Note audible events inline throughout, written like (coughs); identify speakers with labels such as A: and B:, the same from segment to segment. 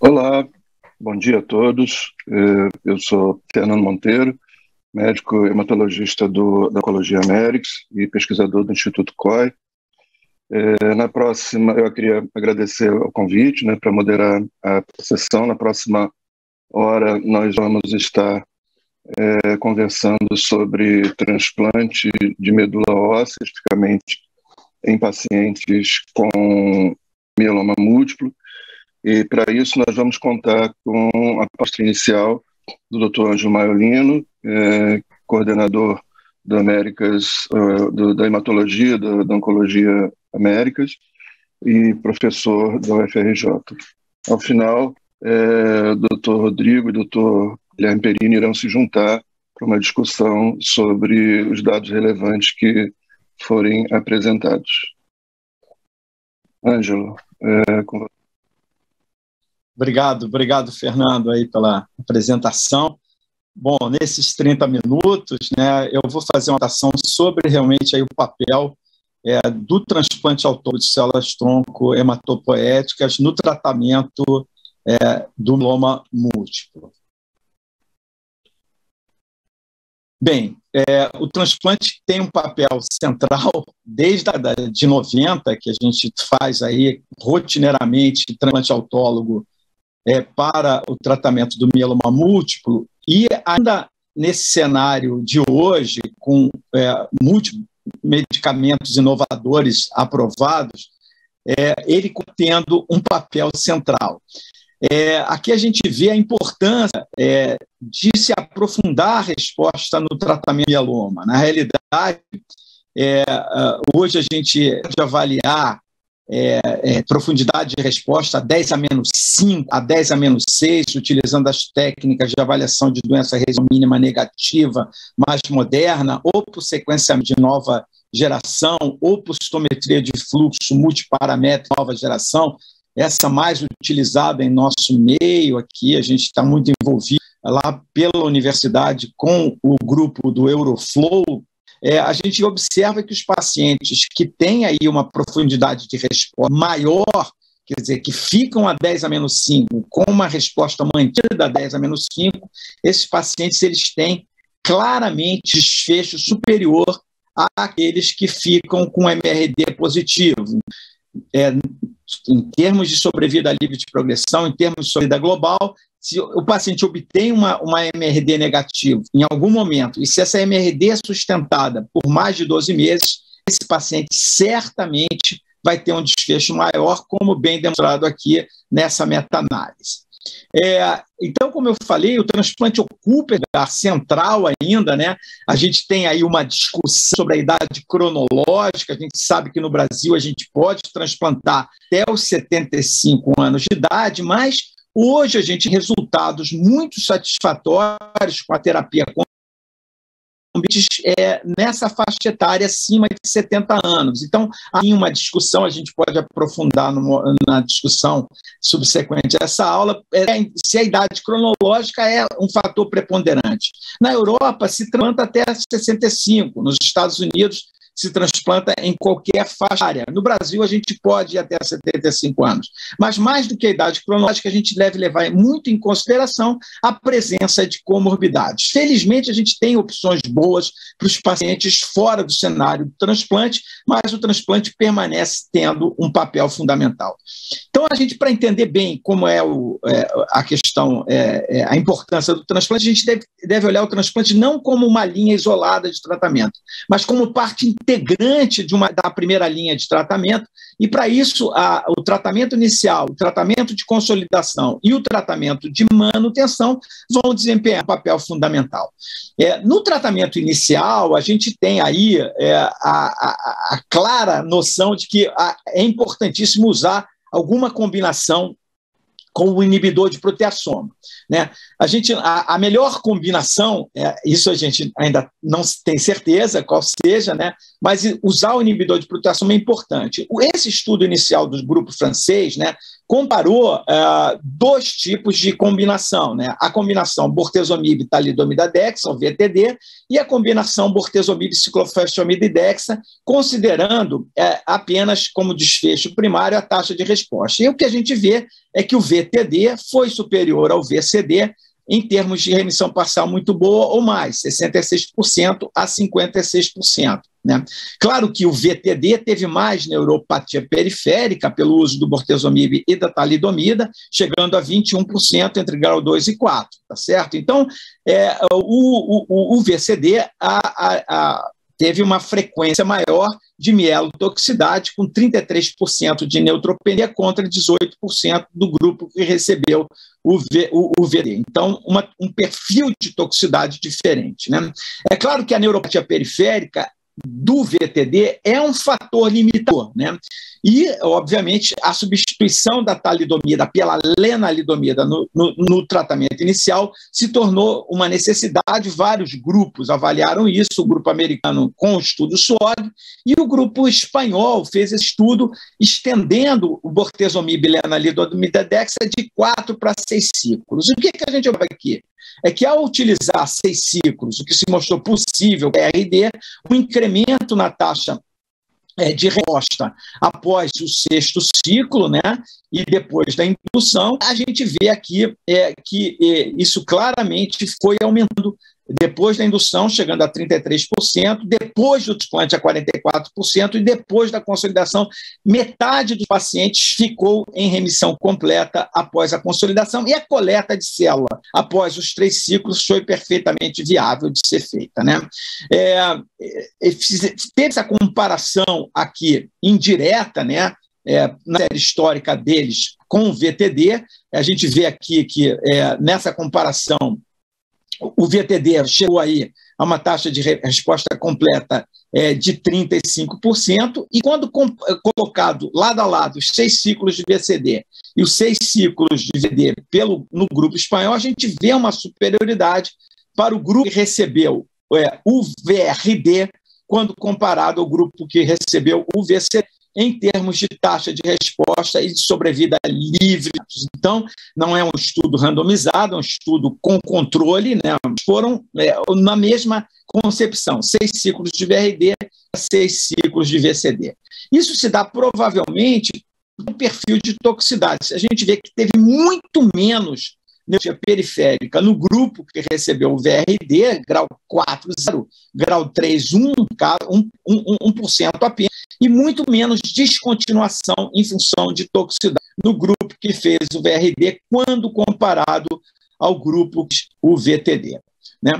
A: Olá, bom dia a todos. É, eu sou Fernando Monteiro, médico hematologista do, da Oncologia América e pesquisador do Instituto COI. É, na próxima, eu queria agradecer o convite né, para moderar a sessão. Na próxima hora, nós vamos estar é, conversando sobre transplante de medula óssea, especificamente em pacientes com mieloma múltiplo. E para isso nós vamos contar com a palestra inicial do Dr. Anjo Maiolino, é, coordenador do Américas, uh, do, da hematologia, da, da Oncologia Américas e professor da UFRJ. Ao final, é, Dr. Rodrigo e Dr. Guilherme Perini irão se juntar para uma discussão sobre os dados relevantes que forem apresentados. Ângelo, é, com você.
B: Obrigado, obrigado, Fernando, aí pela apresentação. Bom, nesses 30 minutos, né, eu vou fazer uma ação sobre realmente aí o papel é, do transplante autônomo de células-tronco hematopoéticas no tratamento é, do mieloma múltiplo. Bem, é, o transplante tem um papel central desde a de 90, que a gente faz aí rotineiramente transplante autólogo é, para o tratamento do mieloma múltiplo, e ainda nesse cenário de hoje, com é, múltiplos medicamentos inovadores aprovados, é, ele tendo um papel central. É, aqui a gente vê a importância é, de se aprofundar a resposta no tratamento do mieloma. Na realidade, é, hoje a gente pode avaliar é, é, profundidade de resposta a 10 a menos 5, a 10 a menos 6, utilizando as técnicas de avaliação de doença resolução mínima negativa mais moderna, ou por sequenciamento de nova geração, ou por citometria de fluxo multiparamétrico nova geração, essa mais utilizada em nosso meio aqui, a gente está muito envolvido lá pela universidade com o grupo do Euroflow, é, a gente observa que os pacientes que têm aí uma profundidade de resposta maior, quer dizer, que ficam a 10 a menos 5, com uma resposta mantida a 10 a menos 5, esses pacientes eles têm claramente desfecho superior àqueles que ficam com MRD positivo. É, em termos de sobrevida livre de progressão, em termos de sobrevida global, se o paciente obtém uma, uma MRD negativa em algum momento, e se essa MRD é sustentada por mais de 12 meses, esse paciente certamente vai ter um desfecho maior, como bem demonstrado aqui nessa meta-análise. É, então, como eu falei, o transplante ocupa lugar central ainda, né? A gente tem aí uma discussão sobre a idade cronológica. A gente sabe que no Brasil a gente pode transplantar até os 75 anos de idade, mas Hoje a gente tem resultados muito satisfatórios com a terapia é, nessa faixa etária acima de 70 anos. Então, há uma discussão, a gente pode aprofundar no, na discussão subsequente a essa aula, é, se a idade cronológica é um fator preponderante. Na Europa, se transplanta até 65, nos Estados Unidos, se transplanta em qualquer faixa área. No Brasil, a gente pode ir até 75 anos. Mas, mais do que a idade cronológica, a gente deve levar muito em consideração a presença de comorbidades. Felizmente, a gente tem opções boas para os pacientes fora do cenário do transplante, mas o transplante permanece tendo um papel fundamental. Então, a gente, para entender bem como é, o, é a questão, é, é, a importância do transplante, a gente deve, deve olhar o transplante não como uma linha isolada de tratamento, mas como parte integrante de uma, da primeira linha de tratamento, e para isso a, o tratamento inicial, o tratamento de consolidação e o tratamento de manutenção vão desempenhar um papel fundamental. É, no tratamento inicial, a gente tem aí é, a, a, a, clara noção de que é importantíssimo usar alguma combinação com o inibidor de proteasoma. Né? A, gente, a, a melhor combinação, é, isso a gente ainda não tem certeza qual seja, né? mas usar o inibidor de proteasoma é importante. Esse estudo inicial do grupo francês, né, comparou uh, dois tipos de combinação, né? A combinação bortezomib talidomida dexa, o VTD, e a combinação bortezomib ciclofosfamida dexa, considerando uh, apenas como desfecho primário a taxa de resposta. E o que a gente vê é que o VTD foi superior ao VCD em termos de remissão parcial muito boa ou mais, 66% a 56%. Né? Claro que o VTD teve mais neuropatia periférica pelo uso do bortezomib e da talidomida, chegando a 21% entre grau 2 e 4, tá certo? Então, é, o, o, o VCD a, a, a, teve uma frequência maior de mielotoxicidade, com 33% de neutropenia contra 18% do grupo que recebeu o, v, o, o VD. Então, uma, um perfil de toxicidade diferente. Né? É claro que a neuropatia periférica do VTD é um fator limitador, né? E, obviamente, a substituição da talidomida pela lenalidomida no, no, no, tratamento inicial se tornou uma necessidade. Vários grupos avaliaram isso, o grupo americano com o estudo SWOG e o grupo espanhol fez esse estudo estendendo o bortezomib lenalidomida dexa de quatro para seis ciclos. O que, que a gente vai aqui? é que ao utilizar seis ciclos, o que se mostrou possível, RD, o um incremento na taxa de resposta. Após o sexto ciclo, né, e depois da indução, a gente vê aqui é, que é, isso claramente foi aumentando depois da indução, chegando a 33%, depois do desplante a 44%, e depois da consolidação, metade dos pacientes ficou em remissão completa após a consolidação, e a coleta de célula após os três ciclos foi perfeitamente viável de ser feita. Né? É, é teve essa comparação aqui indireta, né? É, na série histórica deles com o VTD, a gente vê aqui que é, nessa comparação o VTD chegou aí a uma taxa de resposta completa é, de 35%, e quando é, colocado lado a lado os seis ciclos de VCD e os seis ciclos de VD pelo, no grupo espanhol, a gente vê uma superioridade para o grupo que recebeu é, o VRD quando comparado ao grupo que recebeu o VCD em termos de taxa de resposta e de sobrevida livre. Então, não é um estudo randomizado, é um estudo com controle, né? foram é, na mesma concepção, seis ciclos de VRD, seis ciclos de VCD. Isso se dá provavelmente no perfil de toxicidade. A gente vê que teve muito menos energia periférica no grupo que recebeu o VRD, grau 4, 0, grau 3, 1, 1%, 1, 1 apenas, e muito menos descontinuação em função de toxicidade no grupo que fez o VRD, quando comparado ao grupo o VTD. Né?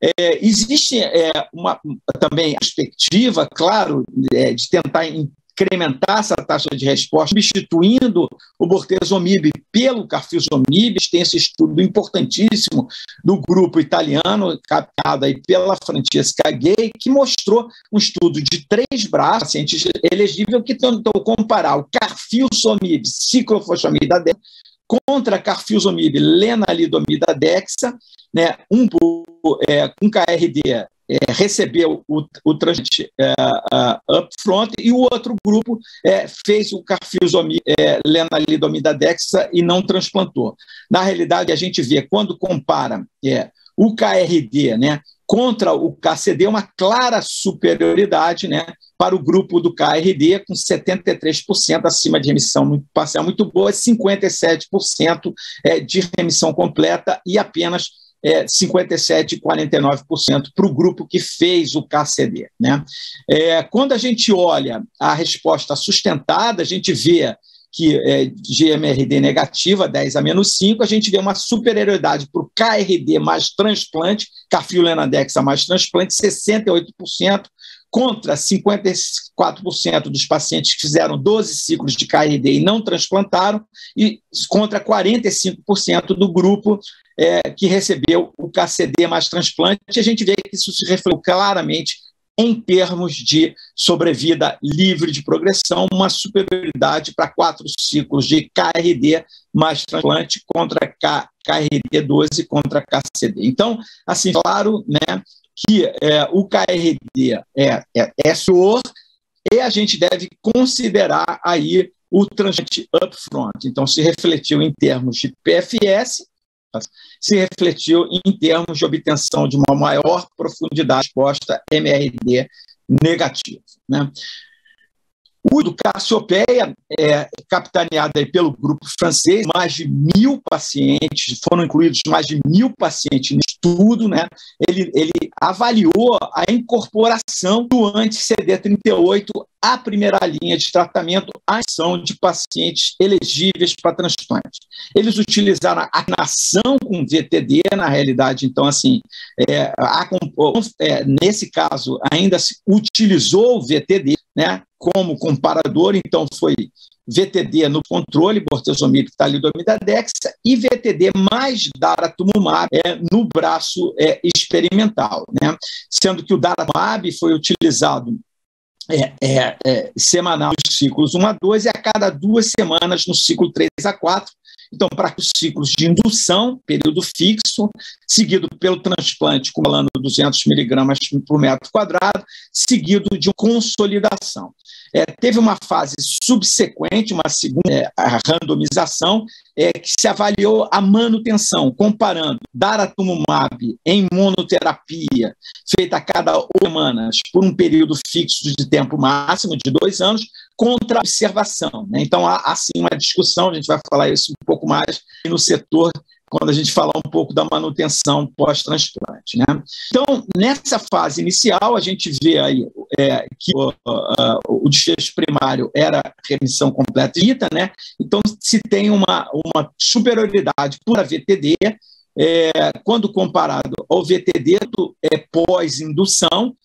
B: É, existe é, uma, também a perspectiva, claro, é, de tentar incrementar essa taxa de resposta, substituindo o bortezomib pelo carfilzomib. Tem esse estudo importantíssimo do grupo italiano, captado aí pela Francesca Gay, que mostrou um estudo de três braços, pacientes elegível, que tentou comparar o carfilzomib, ciclofosfamida contra carfilzomib, lenalidomida dexa, né, um é, com KRD é, recebeu o, o transplante é, upfront e o outro grupo é, fez o carfilzomib, é, lenalidomida dexa e não transplantou. Na realidade, a gente vê, quando compara é, o KRD né, contra o KCD, uma clara superioridade né, para o grupo do KRD, com 73% acima de remissão parcial muito boa, 57% é, de remissão completa e apenas é, 57% e 49% para o grupo que fez o KCD. Né? É, quando a gente olha a resposta sustentada, a gente vê que é, GMRD negativa, 10 a menos 5, a gente vê uma superioridade para o KRD mais transplante, Carfillenadexa mais transplante, 68%, contra 54% dos pacientes que fizeram 12 ciclos de KRD e não transplantaram, e contra 45% do grupo é, que recebeu o KCD mais transplante. A gente vê que isso se refletiu claramente em termos de sobrevida livre de progressão, uma superioridade para quatro ciclos de KRD mais transplante contra KRD12 contra KCD. Então, assim, claro, né, que é, o KRD é, é, é e a gente deve considerar aí o transplante upfront. Então, se refletiu em termos de PFS, se refletiu em termos de obtenção de uma maior profundidade exposta MRD negativo. Né? O do Cassiopeia é capitaneado pelo grupo francês, mais de mil pacientes, foram incluídos mais de mil pacientes no estudo, né? Ele, ele avaliou a incorporação do anti-CD38 à primeira linha de tratamento à ação de pacientes elegíveis para transplante. Eles utilizaram a nação com VTD, na realidade, então, assim, é, a, é, nesse caso, ainda se utilizou o VTD, né? como comparador, então foi VTD no controle, bortezomib, talidomida-dex, e VTD mais daratumumab é, no braço é, experimental, né? sendo que o daratumumab foi utilizado é, é, é, semanal nos ciclos 1 a 2 e a cada duas semanas no ciclo 3 a 4, então, para os ciclos de indução, período fixo, seguido pelo transplante com falando 200 miligramas por metro quadrado, seguido de consolidação. É, teve uma fase subsequente, uma segunda é, randomização, é, que se avaliou a manutenção, comparando daratumumab em monoterapia, feita a cada semanas, por um período fixo de tempo máximo de dois anos, contra a observação. Né? Então, há, há sim uma discussão, a gente vai falar isso um pouco mais no setor quando a gente falar um pouco da manutenção pós-transplante. Né? Então, nessa fase inicial, a gente vê aí é, que o, uh, o, desfecho primário era remissão completa dita, né? então se tem uma, uma superioridade por a VTD, é, quando comparado ao VTD é, pós-indução,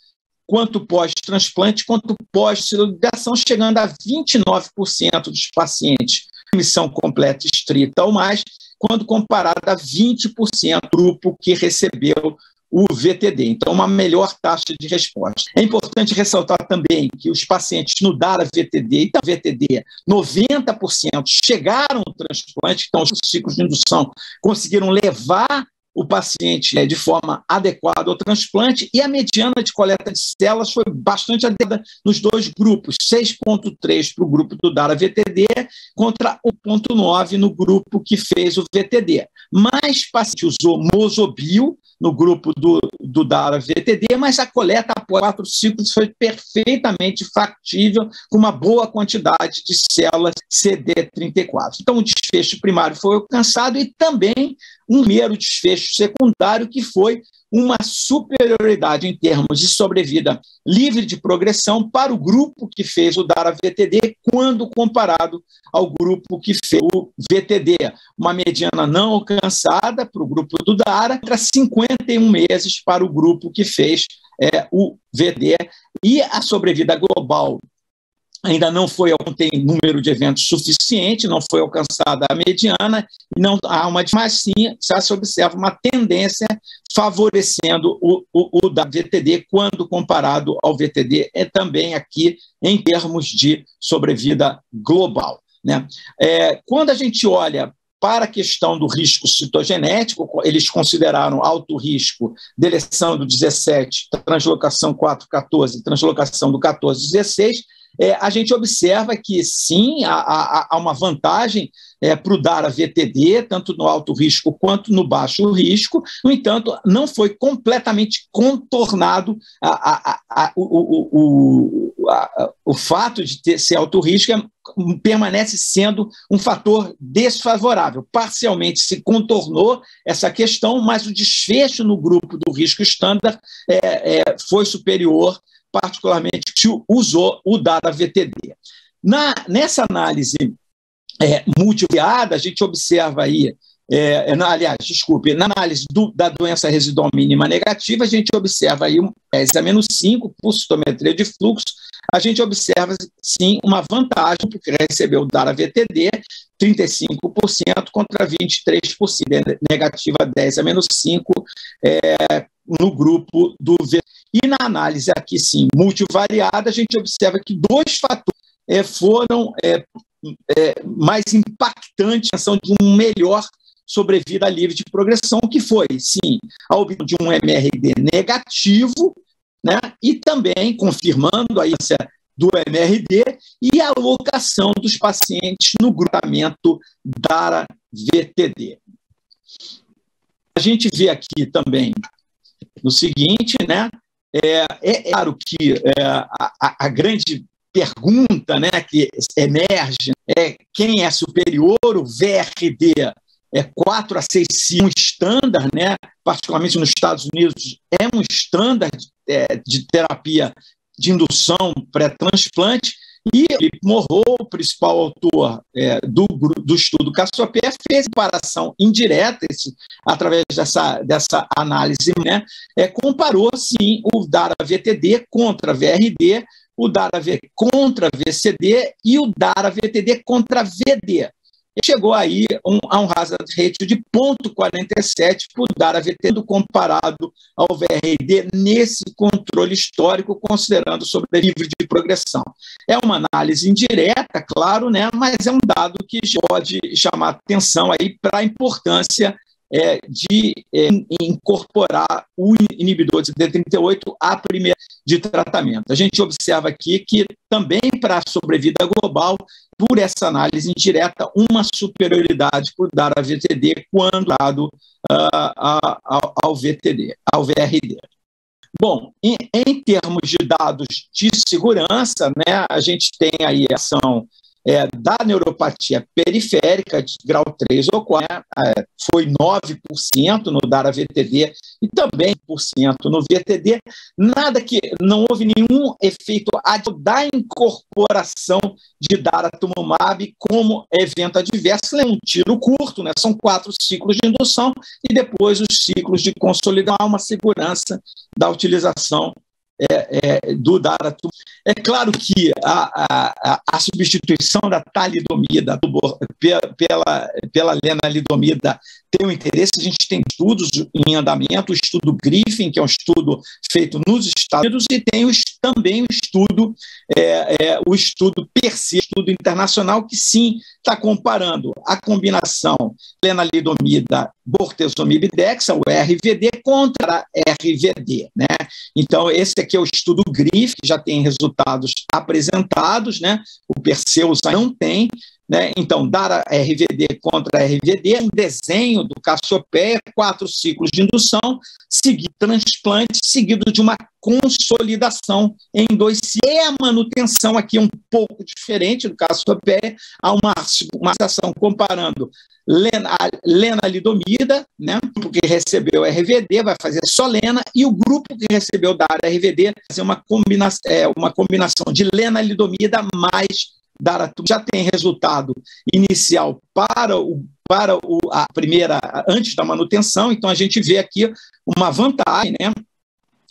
B: quanto pós-transplante, quanto pós-cirurgiação, chegando a 29% dos pacientes remissão completa estrita ou mais, quando comparado a 20% grupo que recebeu o VTD, então uma melhor taxa de resposta. É importante ressaltar também que os pacientes no DARA VTD e da VTD, 90% chegaram ao transplante, então os ciclos de indução conseguiram levar o paciente de forma adequada ao transplante e a mediana de coleta de células foi bastante adequada nos dois grupos, 6,3 para o grupo do DARA VTD contra 1,9 no grupo que fez o VTD. Mais paciente usou Mozobil no grupo do, do DARA VTD, mas a coleta após quatro ciclos foi perfeitamente factível, com uma boa quantidade de células CD34. Então, o desfecho primário foi alcançado e também um mero desfecho secundário, que foi uma superioridade em termos de sobrevida livre de progressão para o grupo que fez o DARA-VTD, quando comparado ao grupo que fez o VTD. Uma mediana não alcançada para o grupo do DARA, para 51 meses para o grupo que fez é, o VD. E a sobrevida global ainda não foi tem número de eventos suficiente, não foi alcançada a mediana, não há uma mas sim já se observa uma tendência favorecendo o, o, o, da VTD quando comparado ao VTD é também aqui em termos de sobrevida global. Né? É, quando a gente olha para a questão do risco citogenético, eles consideraram alto risco deleção do 17, translocação 414, translocação do 1416, é, a gente observa que sim, há, há, uma vantagem é, para o DARA VTD, tanto no alto risco quanto no baixo risco, no entanto, não foi completamente contornado a, a, o, o, o, o fato de ter, ser alto risco é, permanece sendo um fator desfavorável. Parcialmente se contornou essa questão, mas o desfecho no grupo do risco estándar é, é, foi superior particularmente que usou o dado VTD. Na, nessa análise é, a gente observa aí, é, na, aliás, desculpe, na análise do, da doença residual mínima negativa, a gente observa aí um PES a menos 5 por citometria de fluxo, a gente observa, sim, uma vantagem, porque recebeu o DARA VTD, 35% contra 23%, negativa 10 a menos 5, é, no grupo do. E na análise aqui, sim, multivariada, a gente observa que dois fatores é, foram é, é, mais impactantes na de um melhor sobrevida livre de progressão, que foi, sim, a obtenção de um MRD negativo, né, e também confirmando a do MRD e a alocação dos pacientes no grupamento DARA-VTD. A gente vê aqui também no seguinte, né? É, é claro que é, a, a, grande pergunta né, que emerge é quem é superior, o VRD é 4 a 6 um estándar, né, particularmente nos Estados Unidos, é um estándar de, é, de terapia de indução pré-transplante, e Morro, o principal autor é, do, do estudo Cassiopeia, fez comparação indireta, esse, através dessa, dessa análise, né, é, comparou, sim, o DARA-VTD contra VRD, o DARA-V contra VCD e o DARA-VTD contra VD chegou aí um, a um hazard ratio de 0,47 por dar a VT comparado ao VRD nesse controle histórico, considerando sobre livre de progressão. É uma análise indireta, claro, né, mas é um dado que pode chamar atenção aí para a importância é, de é, incorporar o inibidor de CD38 à primeira de tratamento. A gente observa aqui que também para a sobrevida global, por essa análise indireta, uma superioridade por dar a VTD quando dado uh, ao, ao VTD, ao VRD. Bom, em, em, termos de dados de segurança, né, a gente tem aí a ação é, da neuropatia periférica de grau 3 ou 4, é, foi 9% no DARA-VTD e também por cento no VTD, nada que não houve nenhum efeito da incorporação de daratumumab como evento adverso, é um tiro curto, né? são quatro ciclos de indução e depois os ciclos de consolidação, uma segurança da utilização é, é, do Daratum. É claro que a, a, a substituição da talidomida pela, pela lenalidomida tem um interesse, a gente tem estudos em andamento, o estudo Griffin, que é um estudo feito nos Estados Unidos, e tem os, também o estudo, é, é, o estudo PERSE, estudo internacional, que sim está comparando a combinação lenalidomida bortezomib dexa, o RVD, contra RVD. Né? Então, esse aqui é o estudo GRIF, que já tem resultados apresentados, né? o Perseus não tem, né? Então, dar RVD contra RVD, um desenho do Cassiopeia, quatro ciclos de indução, seguido transplante, seguido de uma consolidação em dois. E a manutenção aqui é um pouco diferente do Cassiopeia, há uma, uma ação comparando lena, lenalidomida, né? o grupo que recebeu RVD vai fazer só lena, e o grupo que recebeu dar RVD vai fazer uma, combina, é, uma combinação de lenalidomida mais Daratum já tem resultado inicial para o para o, a primeira, antes da manutenção, então a gente vê aqui uma vantagem né,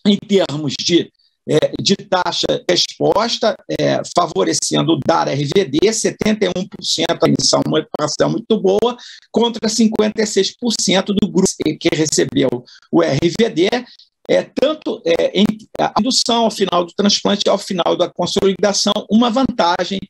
B: em termos de, é, de taxa de resposta, é, favorecendo o DAR RVD, 71% a emissão uma parcela muito boa, contra 56% do grupo que recebeu o RVD, é, tanto é, em a indução ao final do transplante ao final da consolidação, uma vantagem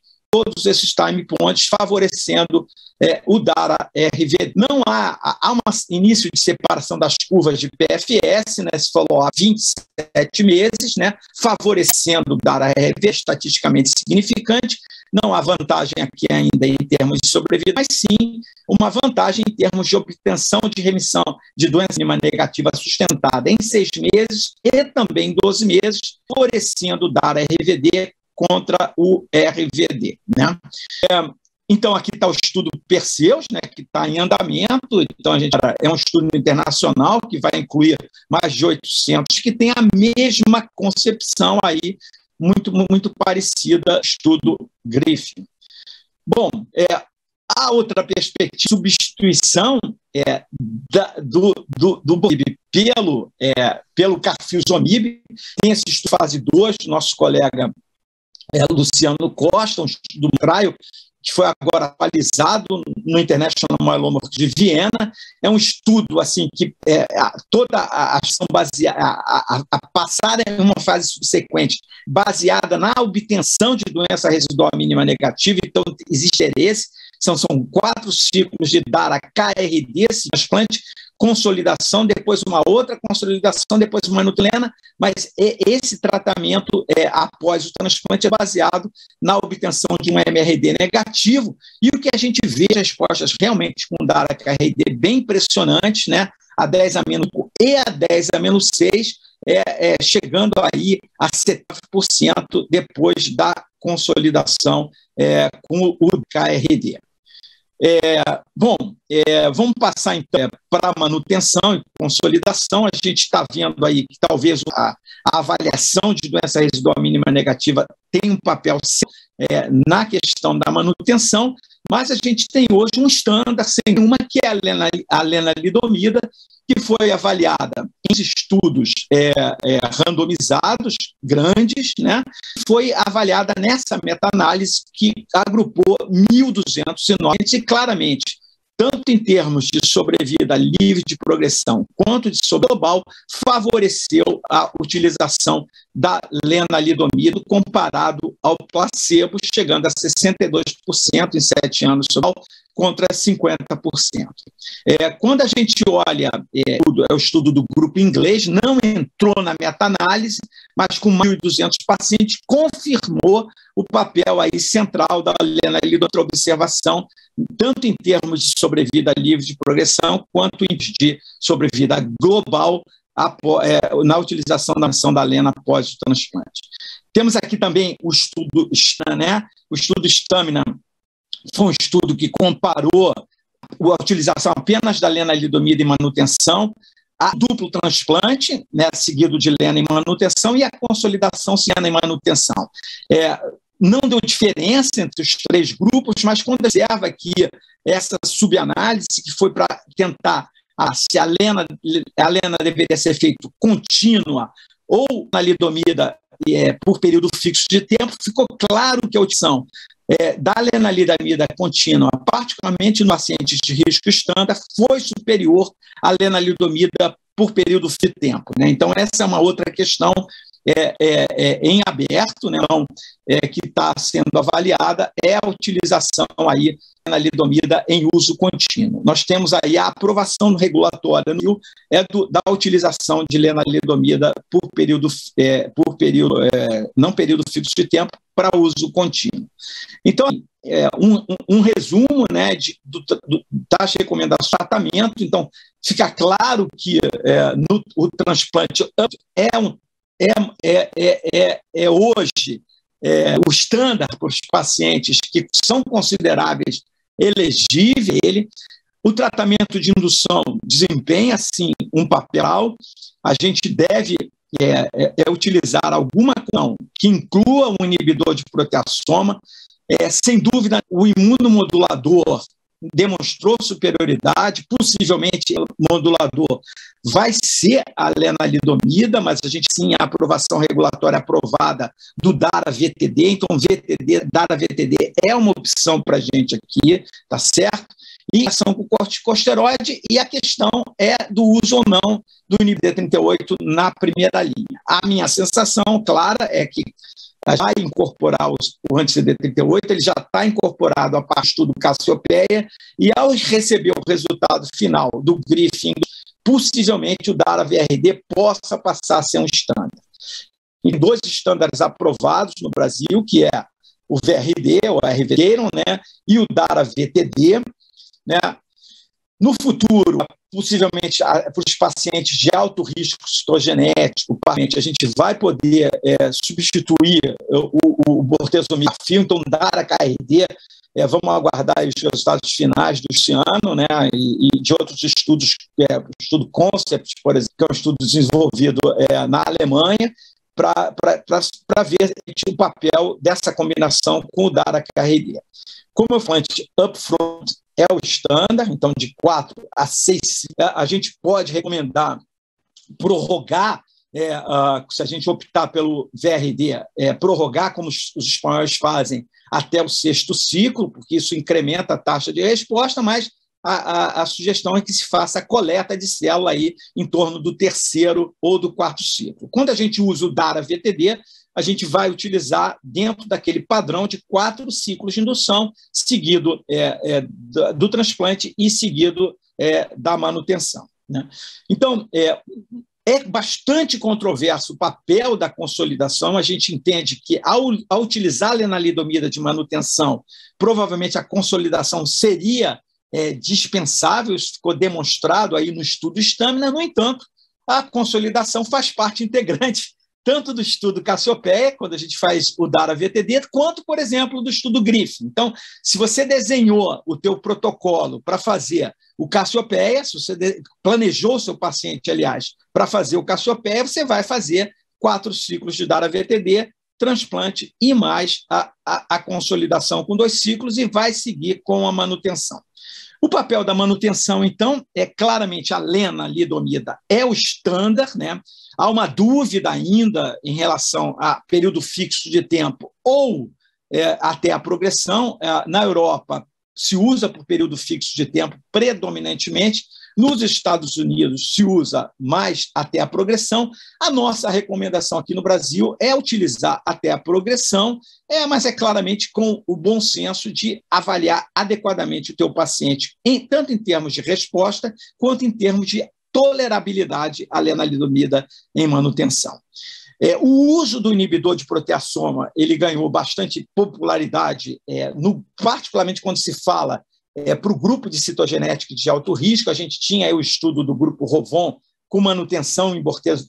B: todos esses time points favorecendo é, o DARA RV. Não há, há um início de separação das curvas de PFS, né, se falou há 27 meses, né, favorecendo o DARA RV estatisticamente significante. Não há vantagem aqui ainda em termos de sobrevida, mas sim uma vantagem em termos de obtenção de remissão de doença mínima negativa sustentada em seis meses e também 12 meses, favorecendo o DARA RVD contra o RVD. Né? É, então, aqui está o estudo Perseus, né, que está em andamento. Então, a gente é um estudo internacional que vai incluir mais de 800, que tem a mesma concepção aí, muito, muito parecida estudo Griffin. Bom, é, a outra perspectiva, substituição é, da, do, do, do pelo, é, pelo carfilzomib, tem esse estudo fase 2, nosso colega é, Luciano Costa, do Craio, que foi agora atualizado no International Myeloma de Viena. É um estudo assim que é, toda a ação baseada, a, a, a, em uma fase subsequente, baseada na obtenção de doença residual mínima negativa, então existe interesse. São, são quatro ciclos de DARA KRD, esse transplante, consolidação, depois uma outra consolidação, depois uma nutilena, mas esse tratamento é, após o transplante é baseado na obtenção de um MRD negativo, e o que a gente vê respostas realmente com DARA-KRD bem impressionantes, né? a 10 a menos e a 10 a menos 6, é, é, chegando aí a 70% depois da consolidação é, com o KRD. É, bom, é, vamos passar então para manutenção e consolidação. A gente está vendo aí que talvez a, a, avaliação de doença residual mínima negativa tem um papel é, na questão da manutenção, mas a gente tem hoje um estándar sem uma que é a lenalidomida, que foi avaliada em estudos é, é, randomizados, grandes, né? foi avaliada nessa meta-análise que agrupou 1.209 e claramente tanto em termos de sobrevida livre de progressão quanto de sobre global, favoreceu a utilização da lenalidomida comparado ao placebo, chegando a 62% em sete anos contra 50%. É, quando a gente olha é, é, o estudo do grupo inglês, não entrou na meta-análise, mas com 1.200 pacientes confirmou o papel aí central da lenalidomida observação tanto em termos de sobrevida livre de progressão, quanto de sobrevida global é, na utilização da ação da lena após o transplante. Temos aqui também o estudo né? O estudo Stamina foi um estudo que comparou a utilização apenas da lenalidomida em manutenção a duplo transplante, né, seguido de lena em manutenção, e a consolidação lena em manutenção. É, não deu diferença entre os três grupos, mas quando observa que essa subanálise, que foi para tentar ah, se a lena, a lena deveria ser feita contínua ou na lidomida é, por período fixo de tempo, ficou claro que a opção é, da lenalidomida contínua, particularmente no pacientes de risco estándar, foi superior à lenalidomida por período de tempo. Né? Então, essa é uma outra questão é, é, é, em aberto, né, não, é, que está sendo avaliada, é a utilização aí na lidomida em uso contínuo. Nós temos aí a aprovação regulatória no é do, da utilização de lenalidomida por período, é, por período é, não período fixo de tempo, para uso contínuo. Então, é, um, um, um, resumo né, de, do, do, das recomendações de tratamento. Então, fica claro que é, no, o transplante é um é, é, é, é, é hoje é, o estándar para os pacientes que são consideráveis elegíveis, ele, o tratamento de indução desempenha, sim, um papel. A gente deve é, é, é utilizar alguma ação que inclua um inibidor de proteassoma. É, sem dúvida, o imunomodulador demonstrou superioridade, possivelmente modulador vai ser a lenalidomida, mas a gente sim a aprovação regulatória aprovada do DARA-VTD, então VTD, DARA-VTD é uma opção para a gente aqui, tá certo? E ação com corticosteroide, e a questão é do uso ou não do inibidor 38 na primeira linha. A minha sensação clara é que vai incorporar os, o anti-CD38, ele já está incorporado a partir do Cassiopeia, e ao receber o resultado final do briefing, possivelmente o DARA-VRD possa passar a ser um estándar. Em dois estándares aprovados no Brasil, que é o VRD, o RVD, né, e o DARA-VTD, né, no futuro, possivelmente para os pacientes de alto risco citogenético, a gente vai poder é, substituir o, o, bortezomib então dar a KRD, é, vamos aguardar os resultados finais do ano, né, e, e, de outros estudos, é, estudo Concept, por exemplo, que é um estudo desenvolvido é, na Alemanha, para ver o papel dessa combinação com o DARA-KRD. Como eu falei antes, upfront é o estándar, então de 4 a 6, a gente pode recomendar prorrogar, é, uh, se a gente optar pelo VRD, é, prorrogar, como os, os espanhóis fazem, até o sexto ciclo, porque isso incrementa a taxa de resposta, mas a, a, a, sugestão é que se faça a coleta de célula aí em torno do terceiro ou do quarto ciclo. Quando a gente usa o DARA-VTD, a gente vai utilizar dentro daquele padrão de quatro ciclos de indução, seguido é, é, do, do, transplante e seguido é, da manutenção. Né? Então, é, é bastante controverso o papel da consolidação. A gente entende que, ao, ao utilizar a lenalidomida de manutenção, provavelmente a consolidação seria é, dispensável, isso ficou demonstrado aí no estudo Stamina. No entanto, a consolidação faz parte integrante tanto do estudo Cassiopeia, quando a gente faz o DARA VTD, quanto, por exemplo, do estudo GRIF. Então, se você desenhou o teu protocolo para fazer o Cassiopeia, se você planejou o seu paciente, aliás, para fazer o Cassiopeia, você vai fazer quatro ciclos de DARA VTD, transplante e mais a, a, a consolidação com dois ciclos e vai seguir com a manutenção. O papel da manutenção, então, é claramente a lena lidomida é o estándar, né? Há uma dúvida ainda em relação a período fixo de tempo ou é, até a progressão. É, na Europa, se usa por período fixo de tempo predominantemente, nos Estados Unidos se usa mais até a progressão. A nossa recomendação aqui no Brasil é utilizar até a progressão, é, mas é claramente com o bom senso de avaliar adequadamente o teu paciente, em, tanto em termos de resposta quanto em termos de tolerabilidade à lenalidomida em manutenção. É, o uso do inibidor de proteassoma ele ganhou bastante popularidade, é, no, particularmente quando se fala é, para o grupo de citogenética de alto risco. A gente tinha o estudo do grupo Rovon com manutenção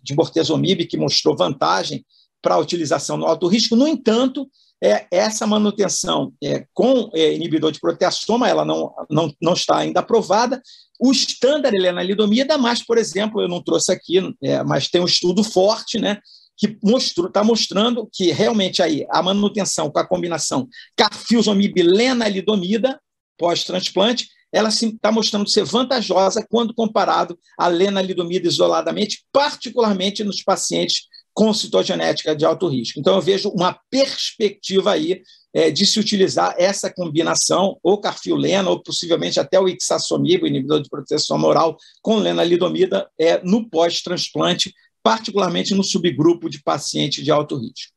B: de bortezomib, que mostrou vantagem para a utilização no alto risco. No entanto, é, essa manutenção é, com é, inibidor de proteastoma, ela não, não, não está ainda aprovada. O estándar é lenalidomida, mas, por exemplo, eu não trouxe aqui, é, mas tem um estudo forte, né, que está mostrando que realmente aí a manutenção com a combinação carfilzomib-lenalidomida pós-transplante, ela está mostrando ser vantajosa quando comparado à lenalidomida isoladamente, particularmente nos pacientes com citogenética de alto risco. Então, eu vejo uma perspectiva aí é, de se utilizar essa combinação, ou carfilena, ou possivelmente até o ixaçomib, inibidor de proteção oral, com lenalidomida, é, no pós-transplante, particularmente no subgrupo de paciente de alto risco.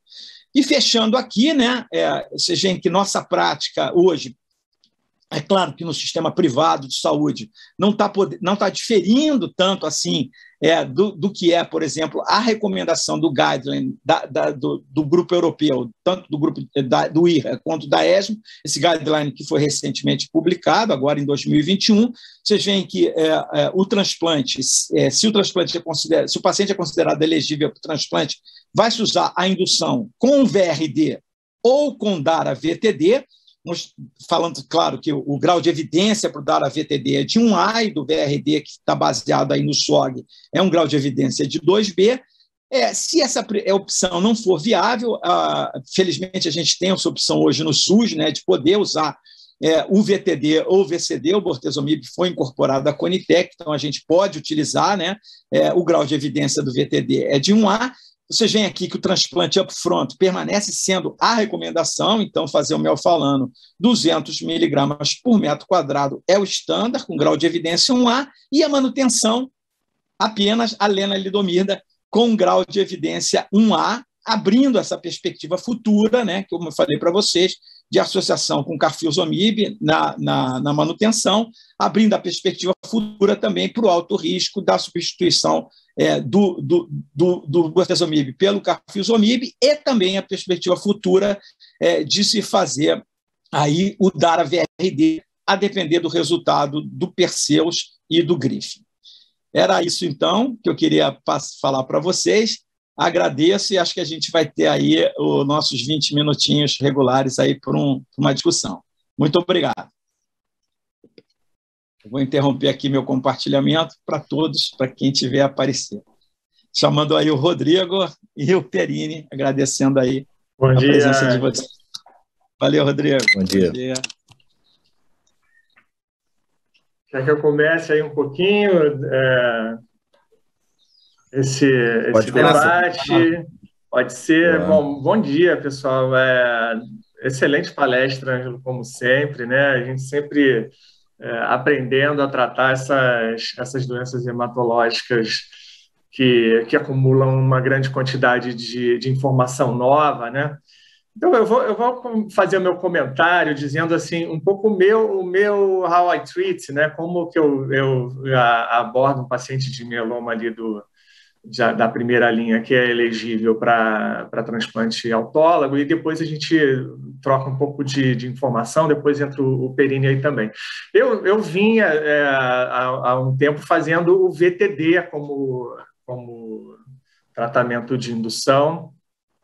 B: E fechando aqui, né, é, vocês veem que nossa prática hoje, é claro que no sistema privado de saúde não está não tá diferindo tanto assim é, do, do, que é, por exemplo, a recomendação do guideline da, da, do, do, grupo europeu, tanto do grupo da, do IRA quanto da ESMO, esse guideline que foi recentemente publicado, agora em 2021, vocês veem que é, é, o transplante, é, se o transplante é se o paciente é considerado elegível para o transplante, vai se usar a indução com VRD ou com DARA-VTD, falando, claro, que o, o grau de evidência para dar a VTD é de 1A e do VRD, que está baseado aí no SOG, é um grau de evidência de 2B. É, se essa opção não for viável, ah, felizmente a gente tem essa opção hoje no SUS, né, de poder usar é, o VTD ou o VCD, o bortezomib foi incorporado à Conitec, então a gente pode utilizar, né, é, o grau de evidência do VTD é de 1A, vocês veem aqui que o transplante upfront permanece sendo a recomendação, então fazer o mel falando 200 miligramas por metro quadrado é o estándar, com grau de evidência 1A, e a manutenção apenas a lenalidomida com grau de evidência 1A, abrindo essa perspectiva futura, né, que eu falei para vocês, de associação com carfilzomib na, na, na, manutenção, abrindo a perspectiva futura também para o alto risco da substituição é, do, do, do, do bortezomib pelo carfilzomib e também a perspectiva futura é, de se fazer aí o DARA-VRD, a depender do resultado do Perseus e do Griffin. Era isso, então, que eu queria falar para vocês. Agradeço e acho que a gente vai ter aí os nossos 20 minutinhos regulares aí para um, uma discussão. Muito obrigado. vou interromper aqui meu compartilhamento para todos, para quem tiver aparecer. Chamando aí o Rodrigo e o Perini, agradecendo aí
C: Bom a
B: dia. presença de vocês. Valeu, Rodrigo.
C: Bom dia. Bom dia. Quer que eu comece aí um pouquinho? É esse, esse debate. Pode ser. Bom, bom dia, pessoal. É, excelente palestra, Ângelo, como sempre, né? A gente sempre é, aprendendo a tratar essas, essas doenças hematológicas que, que acumulam uma grande quantidade de, de informação nova, né? Então, eu vou, eu vou fazer o meu comentário dizendo assim, um pouco o meu, o meu how I treat, né? Como que eu, eu abordo um paciente de mieloma ali do, da primeira linha que é elegível para transplante autólogo, e depois a gente troca um pouco de, de informação, depois entra o, o Perini aí também. Eu, eu vinha é, há, há um tempo fazendo o VTD como, como tratamento de indução,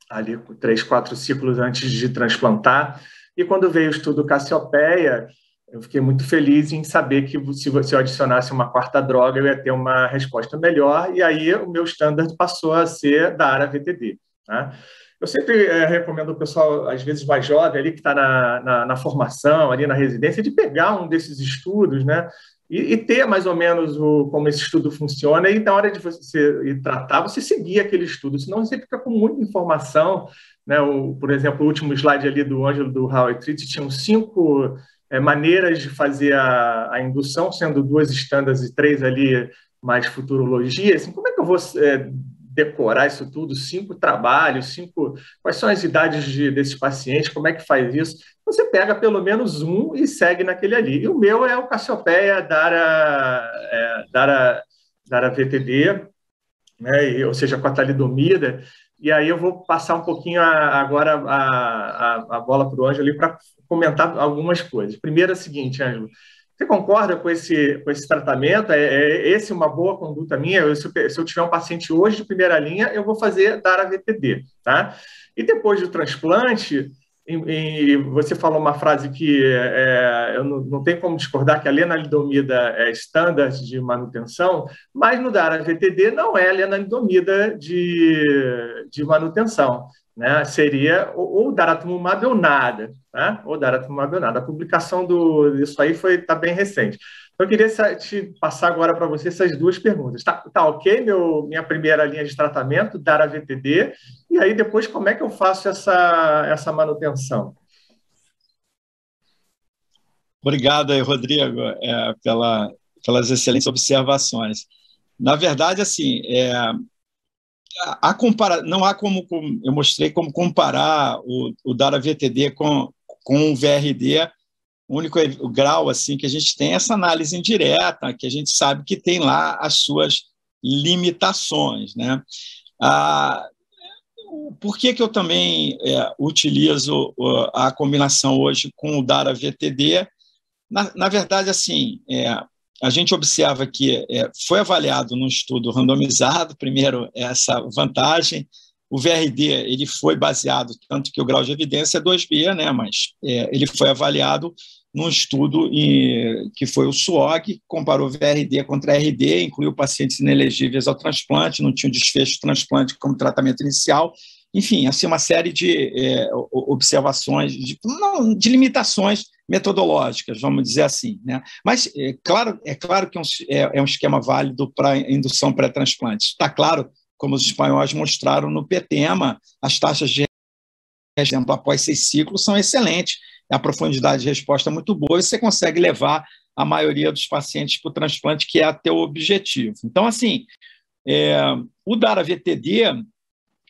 C: ali três, quatro ciclos antes de transplantar. E quando veio o estudo Cassiopeia, eu fiquei muito feliz em saber que se eu adicionasse uma quarta droga, eu ia ter uma resposta melhor, e aí o meu standard passou a ser da área VTD. Né? Eu sempre é, recomendo o pessoal, às vezes mais jovem, ali que está na, na, na, formação, ali na residência, de pegar um desses estudos, né? e, e, ter mais ou menos o, como esse estudo funciona, e na hora de você ir tratar, você seguir aquele estudo, senão você fica com muita informação. Né? O, por exemplo, o último slide ali do Ângelo do Howard Treat tinham cinco é, maneiras de fazer a, a, indução, sendo duas estándares e três ali mais futurologia. Assim, como é que eu vou é, decorar isso tudo? Cinco trabalhos, cinco. Quais são as idades de, desses pacientes? Como é que faz isso? você pega pelo menos um e segue naquele ali. E o meu é o Cassiopeia Dara, é, Dara, Dara VTD, né, ou seja, com a talidomida. E aí eu vou passar um pouquinho a, agora a, a, a bola para o Ângelo para comentar algumas coisas. Primeiro é o seguinte, Ângelo, você concorda com esse, com esse tratamento? É, é esse uma boa conduta minha? Eu, se, eu, se, eu tiver um paciente hoje de primeira linha, eu vou fazer dar a VTD, tá? E depois do transplante, e, você falou uma frase que é, eu não, não tenho como discordar que a lenalidomida é standard de manutenção, mas no DARA VTD não é lenalidomida de, de manutenção. Né? Seria ou, ou daratumumab ou nada, né? ou daratumumab ou nada. A publicação do, disso aí foi tá bem recente. Eu queria te passar agora para você essas duas perguntas. Tá, tá ok meu, minha primeira linha de tratamento, dar a VTD, e aí depois como é que eu faço essa, essa manutenção?
B: Obrigado aí, Rodrigo, é, pela, pelas excelentes observações. Na verdade, assim, é, a, compara, não há como, como, eu mostrei como comparar o, o Dara VTD com, com o VRD, o único grau assim que a gente tem é essa análise indireta, que a gente sabe que tem lá as suas limitações. Né? Ah, por que, que eu também é, utilizo a combinação hoje com o DARA VTD? Na, na verdade, assim, é, a gente observa que é, foi avaliado num estudo randomizado, primeiro, essa vantagem, o VRD ele foi baseado, tanto que o grau de evidência é 2B, né, mas é, ele foi avaliado num estudo em, que foi o SWOG, comparou VRD contra RD, incluiu pacientes inelegíveis ao transplante, não tinha desfecho de transplante como tratamento inicial, enfim, assim, uma série de é, observações, de, não, de limitações metodológicas, vamos dizer assim. Né? Mas, é claro, é claro que é um, é, é um esquema válido para indução pré-transplante. Está claro, como os espanhóis mostraram no PETEMA, as taxas de exemplo após seis ciclos são excelentes a profundidade de resposta é muito boa e você consegue levar a maioria dos pacientes para o transplante, que é até o objetivo. Então, assim, é, o DARA VTD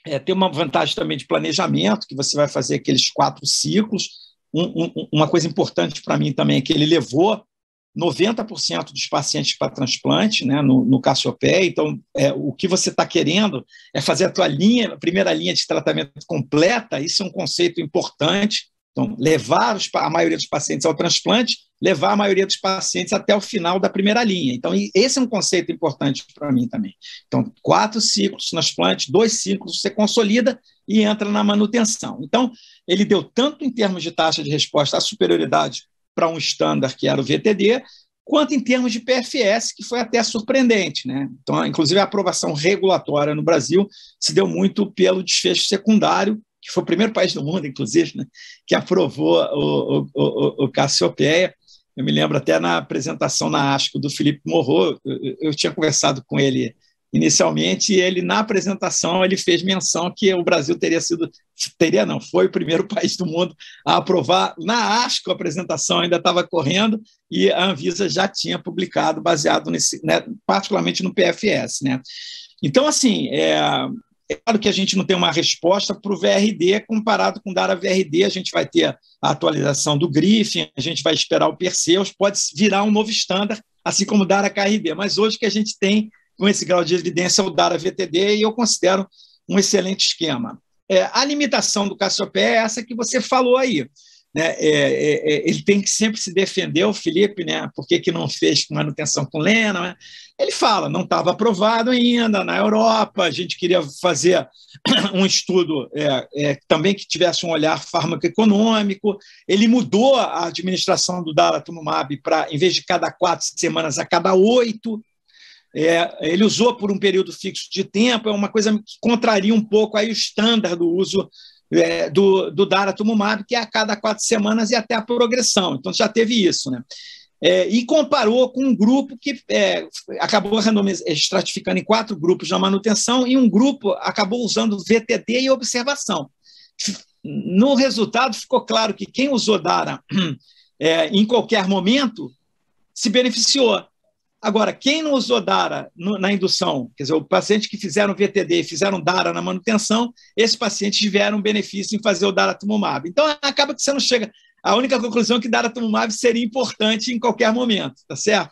B: é, tem uma vantagem também de planejamento, que você vai fazer aqueles quatro ciclos. Um, um, uma coisa importante para mim também é que ele levou 90% dos pacientes para transplante né, no, no Cassiopeia. Então, é, o que você está querendo é fazer a tua linha, a primeira linha de tratamento completa. Isso é um conceito importante. Então, levar os, a maioria dos pacientes ao transplante, levar a maioria dos pacientes até o final da primeira linha. Então, esse é um conceito importante para mim também. Então, quatro ciclos transplante, dois ciclos, você consolida e entra na manutenção. Então, ele deu tanto em termos de taxa de resposta a superioridade para um estándar que era o VTD, quanto em termos de PFS, que foi até surpreendente. Né? Então, inclusive, a aprovação regulatória no Brasil se deu muito pelo desfecho secundário que foi o primeiro país do mundo, inclusive, né, que aprovou o, o, o, o Cassiopeia. Eu me lembro até na apresentação na ASCO do Felipe Morro, eu, eu tinha conversado com ele inicialmente, ele, na apresentação, ele fez menção que o Brasil teria sido, teria não, foi o primeiro (laughs) país do mundo a aprovar, na ASCO a apresentação ainda estava correndo, e a Anvisa já tinha publicado, baseado nesse, né, particularmente no PFS. Né? Então, assim, é, é claro que a gente não tem uma resposta para o VRD comparado com o Dara VRD. A gente vai ter a atualização do Griffin, a gente vai esperar o Perseus, pode virar um novo estándar, assim como o Dara KRD. Mas hoje que a gente tem com esse grau de evidência o Dara VTD e eu considero um excelente esquema. É, a limitação do Cassiopeia é essa que você falou aí. Né? É, é, é, ele tem que sempre se defender, o Felipe, né? por que, que não fez manutenção com Lena? Né? Ele fala, não estava aprovado ainda na Europa, a gente queria fazer um estudo é, é, também que tivesse um olhar farmacoeconômico. Ele mudou a administração do daratumumab para, em vez de cada quatro semanas, a cada oito. É, ele usou por um período fixo de tempo, é uma coisa que contraria um pouco aí o estándar do uso é, do, do daratumumab, que é a cada quatro semanas e até a progressão. Então, já teve isso. Né? É, e comparou com um grupo que é, acabou estratificando em quatro grupos na manutenção e um grupo acabou usando VTD e observação. No resultado, ficou claro que quem usou DARA (clears throat) é, em qualquer momento se beneficiou. Agora, quem não usou DARA na indução, quer dizer, o paciente que fizeram VTD e fizeram DARA na manutenção, esses pacientes tiveram benefício em fazer o daratumumab. Então, acaba que você não chega. A única conclusão é que daratumumab seria importante em qualquer momento, tá certo?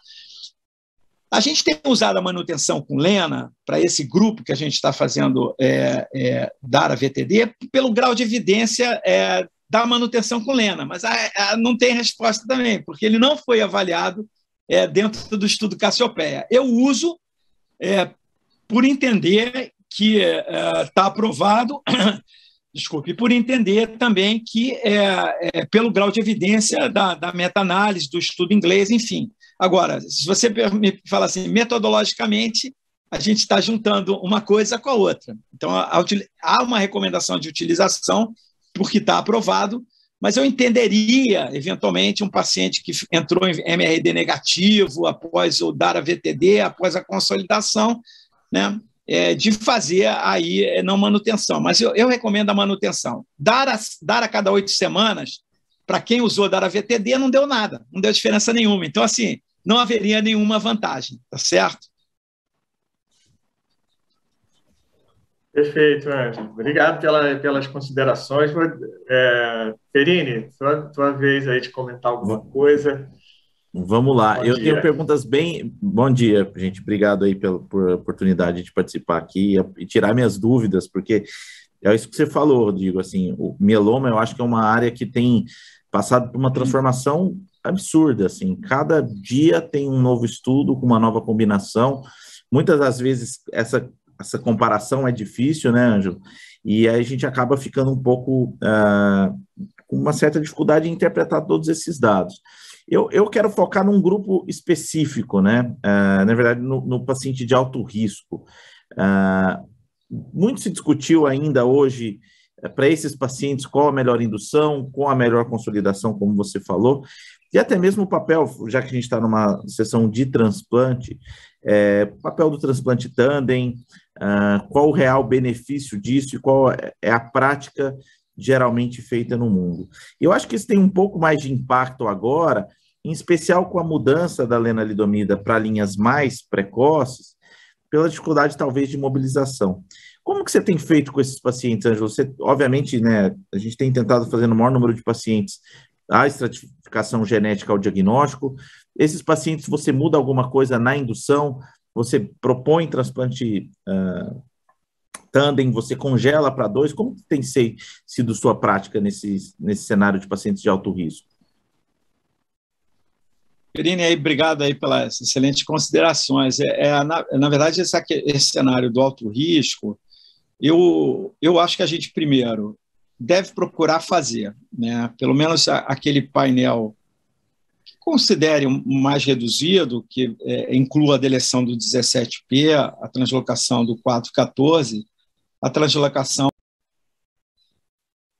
B: A gente tem usado a manutenção com Lena para esse grupo que a gente está fazendo é, é, DARA VTD pelo grau de evidência é, da manutenção com Lena, mas a, a, não tem resposta também, porque ele não foi avaliado é, dentro do estudo Cassiopeia. Eu uso é, por entender que está é, aprovado, (coughs) desculpe, por entender também que é, é, pelo grau de evidência da, da meta-análise, do estudo inglês, enfim. Agora, se você me fala assim, metodologicamente, a gente está juntando uma coisa com a outra. Então, há uma recomendação de utilização, porque está aprovado, mas eu entenderia, eventualmente, um paciente que entrou em MRD negativo após o dar a VTD, após a consolidação, né, é, de fazer aí é, não manutenção. Mas eu, eu recomendo a manutenção. Dar a, dar a cada oito semanas, para quem usou dar a VTD, não deu nada, não deu diferença nenhuma. Então, assim, não haveria nenhuma vantagem, tá certo?
C: Perfeito, Ângelo. Obrigado pela, pelas considerações. É, Perini, tua, tua vez aí de comentar alguma coisa.
D: Vamos lá. Bom eu dia. tenho perguntas bem. Bom dia, gente. Obrigado aí pela por oportunidade de participar aqui e tirar minhas dúvidas, porque é isso que você falou, Rodrigo. Assim, o mieloma eu acho que é uma área que tem passado por uma transformação absurda. Assim, cada dia tem um novo estudo com uma nova combinação. Muitas das vezes essa essa comparação é difícil, né, Ângelo? E aí a gente acaba ficando um pouco uh, com uma certa dificuldade em interpretar todos esses dados. Eu, eu quero focar num grupo específico, né? Uh, na verdade, no, no, paciente de alto risco. Uh, muito se discutiu ainda hoje para esses pacientes qual a melhor indução, qual a melhor consolidação, como você falou, e até mesmo o papel, já que a gente está numa sessão de transplante, é, papel do transplante tandem, uh, qual o real benefício disso e qual é a prática geralmente feita no mundo. Eu acho que isso tem um pouco mais de impacto agora, em especial com a mudança da lenalidomida para linhas mais precoces, pela dificuldade talvez de mobilização. Como que você tem feito com esses pacientes, Ângelo? Você, obviamente, né, a gente tem tentado fazer no maior número de pacientes a estratificação genética ao diagnóstico. Esses pacientes, você muda alguma coisa na indução? Você propõe transplante uh, tandem? Você congela para dois? Como tem sido sua prática nesse, nesse cenário de pacientes de alto risco?
B: Irine, aí, obrigado aí pelas excelentes considerações. É, é na, na, verdade, esse, esse cenário do alto risco, eu, eu acho que a gente, primeiro, deve procurar fazer, né? pelo menos aquele painel que considere mais reduzido, que é, inclua a deleção do 17P, a translocação do 414, a translocação,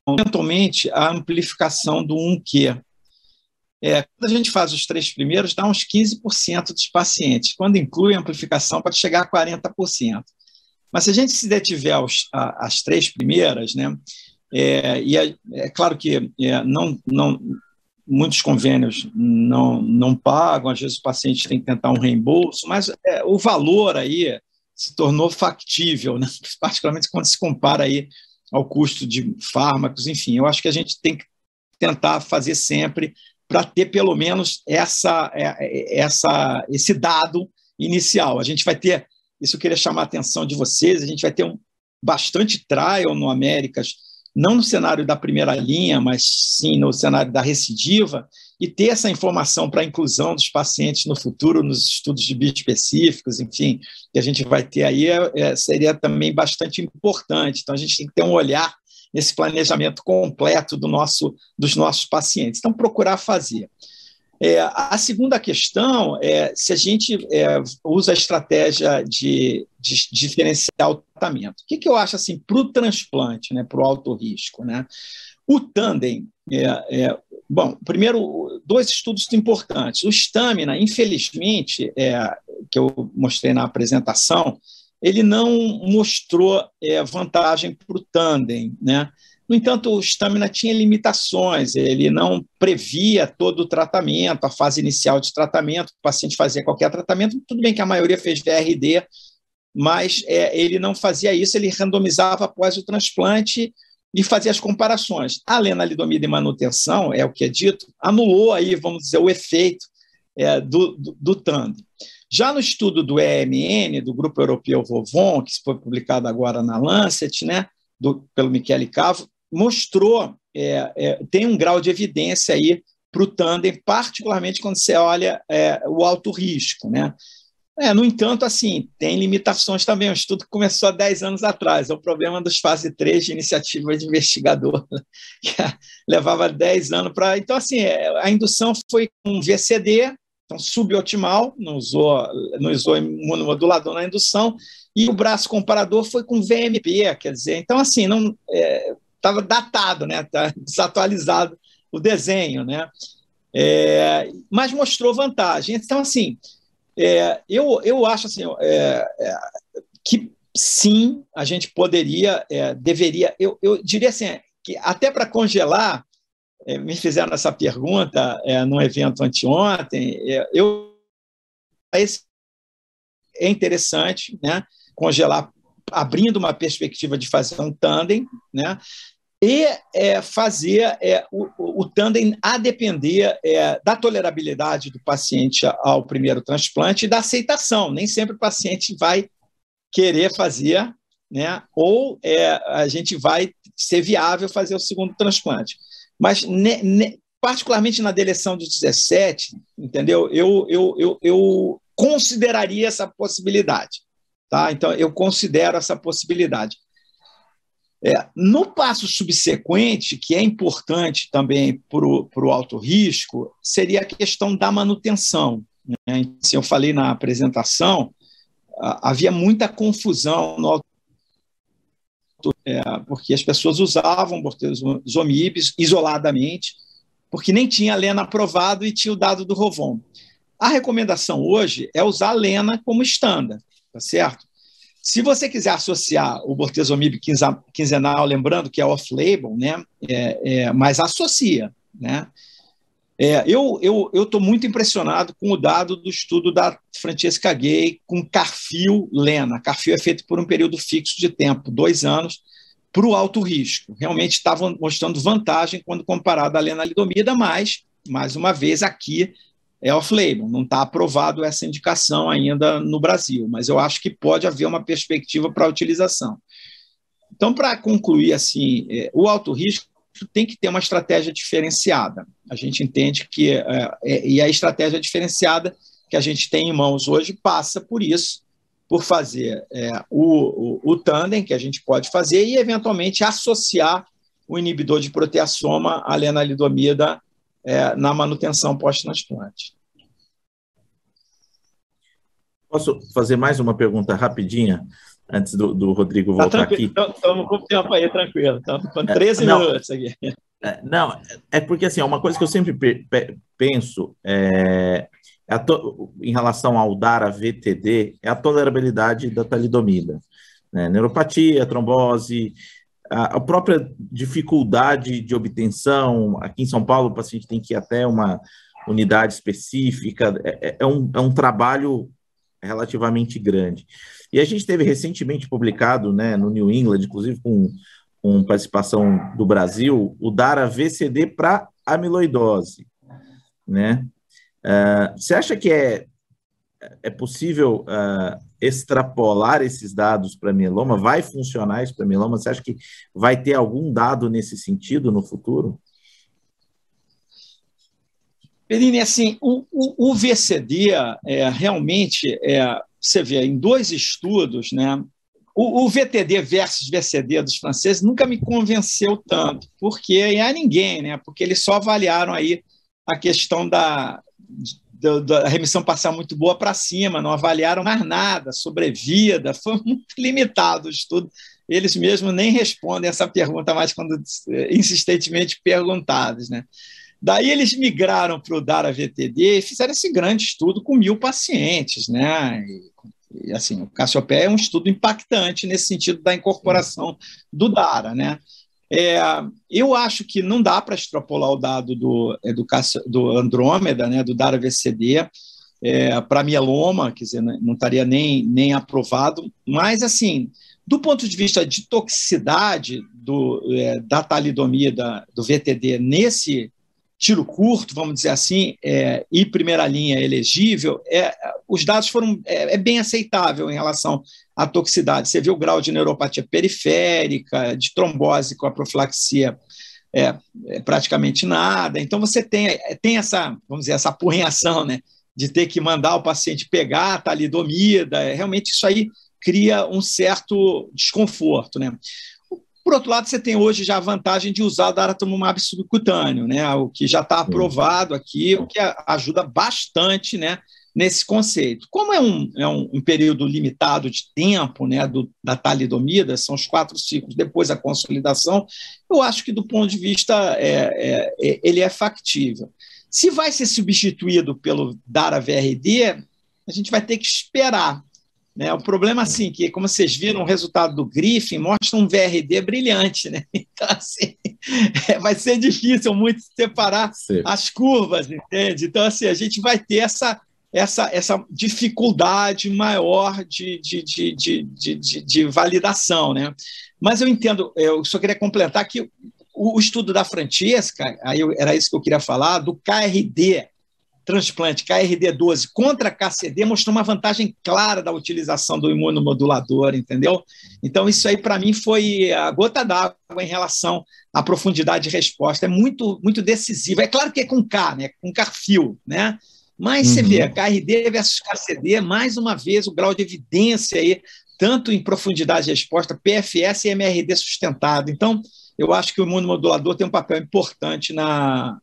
B: eventualmente, a amplificação do 1Q, é, quando a gente faz os três primeiros, dá uns 15% dos pacientes. Quando inclui a amplificação, pode chegar a 40%. Mas se a gente se detiver aos, a, as três primeiras, né, é, e é, é, claro que é, não, não, muitos convênios não, não pagam, às vezes o paciente tem que tentar um reembolso, mas é, o valor aí se tornou factível, né? (laughs) particularmente quando se compara aí ao custo de fármacos, enfim, eu acho que a gente tem que tentar fazer sempre para ter pelo menos essa, é, é, essa, esse dado inicial. A gente vai ter, isso eu queria chamar a atenção de vocês, a gente vai ter um, bastante trial no Américas, não no cenário da primeira linha, mas sim no cenário da recidiva, e ter essa informação para a inclusão dos pacientes no futuro, nos estudos de bioespecíficos, enfim, que a gente vai ter aí, é, seria também bastante importante. Então, a gente tem que ter um olhar nesse planejamento completo do nosso, dos nossos pacientes. Então, procurar fazer. É, a segunda questão é se a gente é, usa a estratégia de, de, diferenciar o tratamento. O que, que eu acho assim para o transplante, né, para o alto risco? Né? O tandem, é, é, bom, primeiro, dois estudos importantes. O Stamina, infelizmente, é, que eu mostrei na apresentação, ele não mostrou é, vantagem para o tandem, né? No entanto, o Stamina tinha limitações, ele não previa todo o tratamento, a fase inicial de tratamento, o paciente fazia qualquer tratamento, tudo bem que a maioria fez VRD, mas é, ele não fazia isso, ele randomizava após o transplante e fazia as comparações. A lenalidomida em manutenção, é o que é dito, anulou aí, vamos dizer, o efeito é, do, do, do tandem. Já no estudo do EMN, do Grupo Europeu Vovon, que foi publicado agora na Lancet, né, do, pelo Michele Cavo, mostrou, é, é, tem um grau de evidência aí para o tandem, particularmente quando você olha é, o alto risco. Né? É, no entanto, assim, tem limitações também. Um estudo que começou há 10 anos atrás, é o problema dos fase 3 de iniciativa de investigador, (laughs) que levava 10 anos para. Então, assim, é, a indução foi com VCD, então suboptimal, não usou, não usou imunomodulador na indução, e o braço comparador foi com VMP, quer dizer, então assim, não estava é, datado, né? Tá desatualizado o desenho, né? É, mas mostrou vantagem. Então, assim, é, eu, eu acho assim, é, é que sim, a gente poderia, é, deveria, eu, eu diria assim, que até para congelar, é, me fizeram essa pergunta é, num evento anteontem. É, eu é interessante, né? Congelar, abrindo uma perspectiva de fazer um tandem, né? E é, fazer é, o, o tandem a depender é, da tolerabilidade do paciente ao primeiro transplante e da aceitação. Nem sempre o paciente vai querer fazer, né? Ou é, a gente vai ser viável fazer o segundo transplante. Mas, ne, ne, particularmente na deleção de 17, entendeu? Eu, eu, eu, eu consideraria essa possibilidade. Tá? Então, eu considero essa possibilidade. É, no passo subsequente, que é importante também para o alto risco, seria a questão da manutenção. Né? Assim, eu falei na apresentação, havia muita confusão no alto é, porque as pessoas usavam bortezomib isoladamente, porque nem tinha lena aprovado e tinha o dado do Rovon. A recomendação hoje é usar lena como estándar, tá certo? Se você quiser associar o bortezomib quinzenal, lembrando que é off-label, né, é, é, mas associa, né? É, eu estou muito impressionado com o dado do estudo da Francesca Gay com Carfil Lena. Carfil é feito por um período fixo de tempo, dois anos, para o alto risco. Realmente estavam mostrando vantagem quando comparado à lenalidomida, mas, mais uma vez, aqui é off-label, não está aprovado essa indicação ainda no Brasil, mas eu acho que pode haver uma perspectiva para a utilização. Então, para concluir, assim, é, o alto risco tem que ter uma estratégia diferenciada. A gente entende que, é, é, e a estratégia diferenciada que a gente tem em mãos hoje passa por isso, por fazer é, o, o, o tandem, que a gente pode fazer, e eventualmente associar o inibidor de proteasoma à lenalidomida é, na manutenção pós-transplante.
D: Posso fazer mais uma pergunta rapidinha? antes do, do Rodrigo tá voltar tá aqui.
B: Estamos com o tempo aí, tranquilo. Estamos com 13 é, minutos aqui.
D: É, não, é porque assim, uma coisa que eu sempre pe penso é, é em relação ao dar a VTD é a tolerabilidade da talidomida. Né? Neuropatia, trombose, a, própria dificuldade de obtenção. Aqui em São Paulo, o paciente tem que ir até uma unidade específica. É, é, é um, é um trabalho relativamente grande. E a gente teve recentemente publicado, né, no New England, inclusive com, com participação do Brasil, o DARA VCD para amiloidose, né? Uh, você acha que é, é possível uh, extrapolar esses dados para mieloma? Vai funcionar isso para mieloma? Você acha que vai ter algum dado nesse sentido no futuro?
B: Perini, assim, o, o, o VCD é, realmente, é, você vê, em dois estudos, né, o, o, VTD versus VCD dos franceses nunca me convenceu tanto, porque é ninguém, né, porque eles só avaliaram aí a questão da, da, da remissão parcial muito boa para cima, não avaliaram mais nada, sobrevida, (laughs) foi muito limitado o estudo. Eles mesmos nem respondem essa pergunta mais quando eh, insistentemente perguntados, né? Daí eles migraram para o Dara VTD e fizeram esse grande estudo com mil pacientes, né? E, e assim, o Cassiopeia é um estudo impactante nesse sentido da incorporação do Dara, né? É, eu acho que não dá para extrapolar o dado do, é, do, Andrômeda, né, do Dara VCD, é, para mieloma, quer dizer, não estaria nem, nem aprovado, mas assim, do ponto de vista de toxicidade do, é, da talidomida do VTD nesse tiro curto, vamos dizer assim, é, e primeira linha elegível, é, os dados foram é, é, bem aceitável em relação à toxicidade. Você viu o grau de neuropatia periférica, de trombose com a profilaxia é, é praticamente nada. Então você tem, tem essa, vamos dizer, essa apurrinhação, né, de ter que mandar o paciente pegar a talidomida. É, realmente isso aí cria um certo desconforto, né? Por outro lado, você tem hoje já a vantagem de usar o daratumumab subcutâneo, né, o que já está aprovado aqui, o que ajuda bastante né, nesse conceito. Como é um, é um, um período limitado de tempo né, do, da talidomida, são os quatro ciclos depois da consolidação, eu acho que do ponto de vista é, é, é ele é factível. Se vai ser substituído pelo DARA-VRD, a gente vai ter que esperar. Né? O problema, assim, que como vocês viram, o resultado do Griffin mostra um VRD brilhante. Né? (laughs) Então, assim, é, vai ser difícil muito separar Sim. as curvas, entende? Então, assim, a gente vai ter essa, essa, essa dificuldade maior de, de, de, de, de, de validação. Né? Mas eu entendo, eu só queria completar que o, o estudo da Francesca, aí eu, era isso que eu queria falar, do KRD, transplante KRD12 contra KCD mostrou uma vantagem clara da utilização do imunomodulador, entendeu? Então, isso aí, para mim, foi a gota d'água em relação à profundidade de resposta. É muito, muito decisivo. É claro que é com K, né? com Carfil, né? Mas uhum. você vê, KRD versus KCD, mais uma vez, o grau de evidência aí, tanto em profundidade de resposta, PFS e MRD sustentado. Então, eu acho que o imunomodulador tem um papel importante na,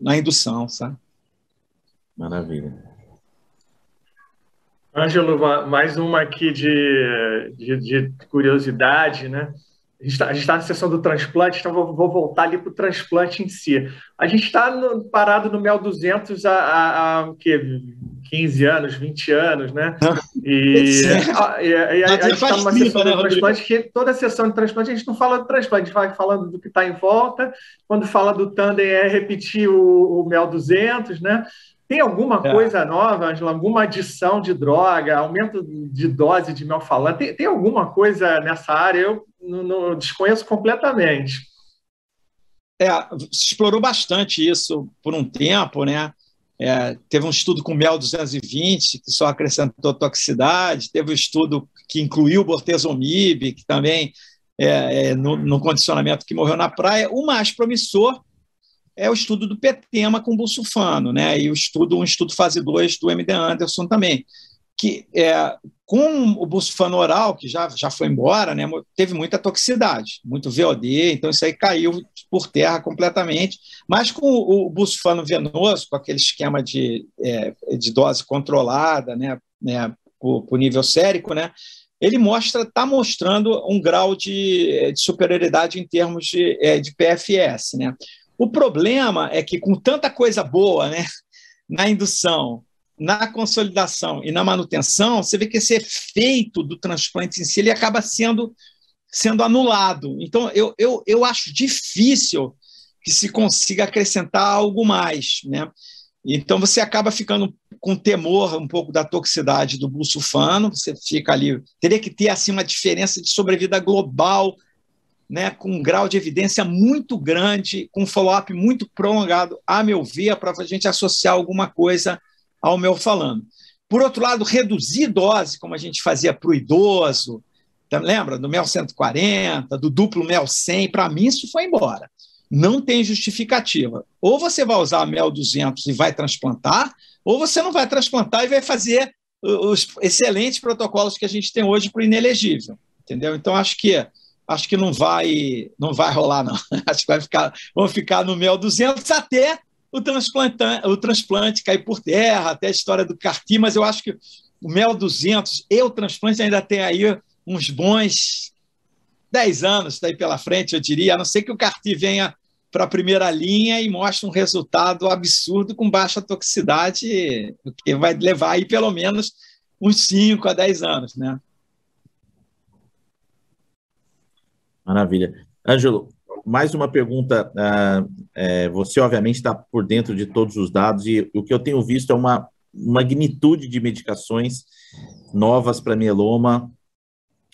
B: na indução, sabe?
D: Maravilha.
C: Ângelo, mais uma aqui de, de, de curiosidade, né? A gente está tá na sessão do transplante, então vou, vou voltar ali para o transplante em si. A gente está parado no MEL 200 há, há, há que, 15 anos, 20 anos, né? (laughs) E, a, e, e a, a gente está numa sessão né, do transplante que toda sessão de transplante a gente não fala do transplante, a gente vai falando do que está em volta. Quando fala do tandem é repetir o, o MEL 200, né? Tem alguma é. coisa nova, Angela? Alguma adição de droga, aumento de dose de melfalante? Tem, tem alguma coisa nessa área? Eu não, não desconheço completamente.
B: É, se explorou bastante isso por um tempo, né? É, teve um estudo com mel 220 que só acrescentou toxicidade, teve um estudo que incluiu o bortezomib, que também é, é, no, no, condicionamento que morreu na praia. O mais promissor é o estudo do PETEMA com bulsufano, né? E o estudo, um estudo fase 2 do MD Anderson também, que é, com o bulsufano oral, que já, já foi embora, né, teve muita toxicidade, muito VOD, então isso aí caiu por terra completamente. Mas com o, o venoso, com aquele esquema de, é, de dose controlada, né, né, por, por nível sérico, né, ele mostra, está mostrando um grau de, de, superioridade em termos de, é, de PFS, né? O problema é que, com tanta coisa boa né, na indução, na consolidação e na manutenção, você vê que esse efeito do transplante em si ele acaba sendo, sendo anulado. Então, eu, eu, eu acho difícil que se consiga acrescentar algo mais. Né? Então você acaba ficando com temor um pouco da toxicidade do busulfano, você fica ali, teria que ter assim uma diferença de sobrevida global, né, com um grau de evidência muito grande, com um follow-up muito prolongado, a meu ver, para a gente associar alguma coisa ao meu falando. Por outro lado, reduzir dose, como a gente fazia para o idoso, tá, lembra do mel 140, do duplo mel 100, para mim isso foi embora não tem justificativa. Ou você vai usar mel 200 e vai transplantar, ou você não vai transplantar e vai fazer os excelentes protocolos que a gente tem hoje para o inelegível, entendeu? Então acho que acho que não vai não vai rolar não. (laughs) Acho que vai ficar vamos ficar no mel 200 até o transplante o transplante cair por terra, até a história do CAR-T, mas eu acho que o mel 200 e o transplante ainda tem aí uns bons 10 anos daí pela frente, eu diria, a não ser que o CAR-T venha para a primeira linha e mostre um resultado absurdo com baixa toxicidade, o que vai levar aí pelo menos uns 5 a 10 anos, né?
D: Maravilha. Ângelo, mais uma pergunta. Uh, é, você, obviamente, está por dentro de todos os dados e o que eu tenho visto é uma magnitude de medicações novas para mieloma,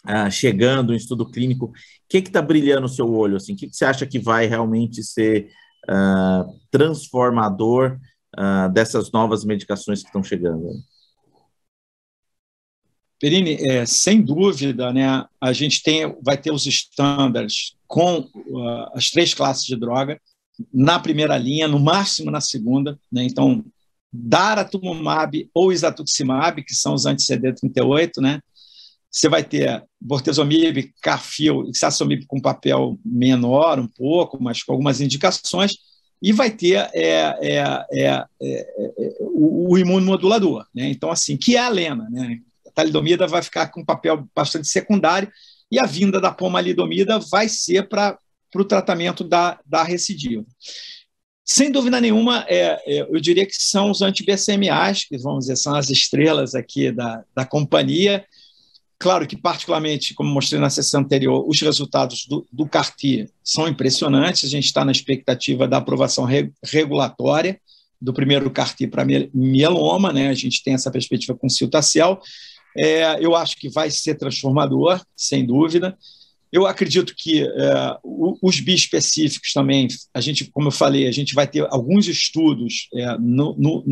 D: ah, chegando, um estudo clínico, o que está brilhando no seu olho? Assim? O que, você acha que vai realmente ser uh, transformador dessas novas medicações que estão chegando?
B: Perini, é, sem dúvida, né, a gente tem, vai ter os estándares com uh, as três classes de droga na primeira linha, no máximo na segunda. Né, então, daratumumab ou isatuximab, que são os anti-CD38, né, você vai ter bortezomib, carfil xaxomib com papel menor um pouco, mas com algumas indicações, e vai ter é, é, é, é o, o, imunomodulador. Né? Então, assim, que é a lena. Né? Talidomida vai ficar com um papel bastante secundário e a vinda da pomalidomida vai ser para o tratamento da, da recidiva. Sem dúvida nenhuma, é, é, eu diria que são os anti-BCMAs, que vamos dizer, são as estrelas aqui da, da companhia, Claro que, particularmente, como mostrei na sessão anterior, os resultados do, do são impressionantes. A gente está na expectativa da aprovação re, regulatória do primeiro CARTI para mieloma, né? a gente tem essa perspectiva com o Ciltacel. É, eu acho que vai ser transformador, sem dúvida. Eu acredito que é, os biespecíficos também, a gente, como eu falei, a gente vai ter alguns estudos é, no, no,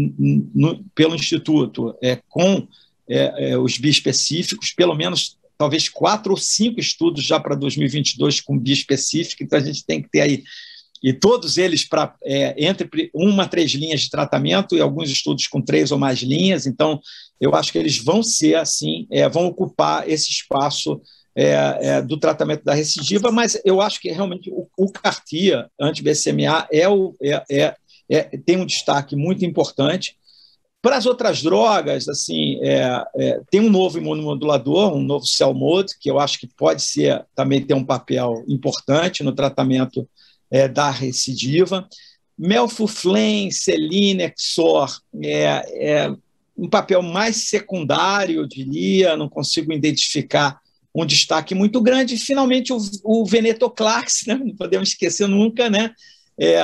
B: no, pelo Instituto é, com é, é, os biespecíficos, pelo menos talvez quatro ou cinco estudos já para 2022 com biespecífico, então a gente tem que ter aí, e todos eles para é, entre uma três linhas de tratamento e alguns estudos com três ou mais linhas, então eu acho que eles vão ser assim, é, vão ocupar esse espaço é, é, do tratamento da recidiva, mas eu acho que realmente o, o anti-BCMA é o, é, é, é, tem um destaque muito importante, para as outras drogas, assim, é, é, tem um novo imunomodulador, um novo cell mode, que eu acho que pode ser também ter um papel importante no tratamento é, da recidiva. Melfuflen, Celine, Exor, é, é um papel mais secundário, eu diria, não consigo identificar um destaque muito grande. E, finalmente, o, o Venetoclax, né? não podemos esquecer nunca, né? É,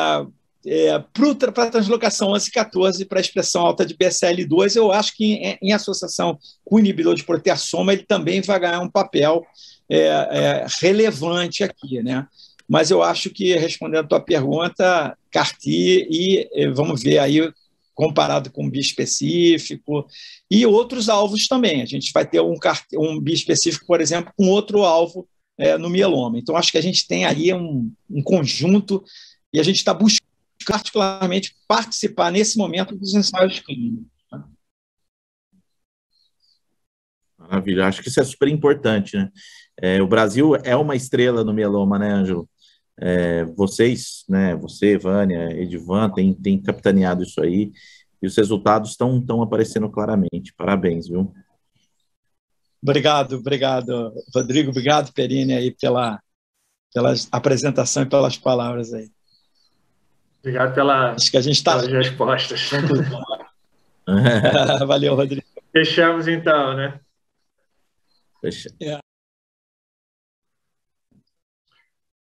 B: é, para a translocação 11-14 para a expressão alta de BSL2, eu acho que em, em, associação com o inibidor de proteasoma, ele também vai ganhar um papel é, é, relevante aqui, né? Mas eu acho que, respondendo a tua pergunta, CARTI e vamos ver aí comparado com um biespecífico e outros alvos também. A gente vai ter um, um biespecífico, por exemplo, com outro alvo é, no mieloma. Então, acho que a gente tem aí um, um conjunto e a gente está buscando particularmente participar nesse momento dos ensaios clínicos. Né?
D: Maravilha, acho que isso é super importante, né? É, o Brasil é uma estrela no mieloma, né, Ângelo? É, vocês, né, você, Vânia, Edivan, tem, tem capitaneado isso aí, e os resultados estão estão aparecendo claramente. Parabéns, viu?
B: Obrigado, obrigado, Rodrigo, obrigado, Perini, aí, pela, pela apresentação e pelas palavras aí.
C: Obrigado pela,
B: Acho que a gente tá...
C: pelas respostas. (laughs) (laughs)
B: Valeu, Rodrigo.
C: Fechamos então, né?
D: Fecha. É.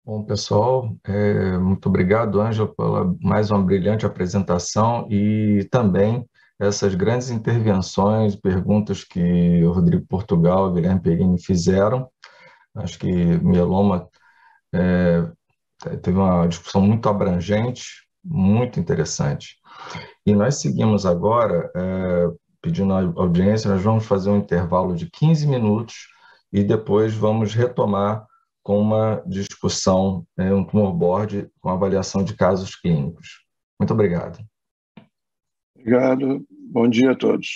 E: Bom, pessoal, é, muito obrigado, Ângela, pela mais uma brilhante apresentação e também essas grandes intervenções, perguntas que o Rodrigo Portugal e Guilherme Perini fizeram. Acho que mieloma é, teve uma discussão muito abrangente, muito interessante. E nós seguimos agora, é, pedindo a audiência, nós vamos fazer um intervalo de 15 minutos e depois vamos retomar com uma discussão, é, um tumor board com avaliação de casos clínicos. Muito obrigado.
A: Obrigado. Bom dia a todos.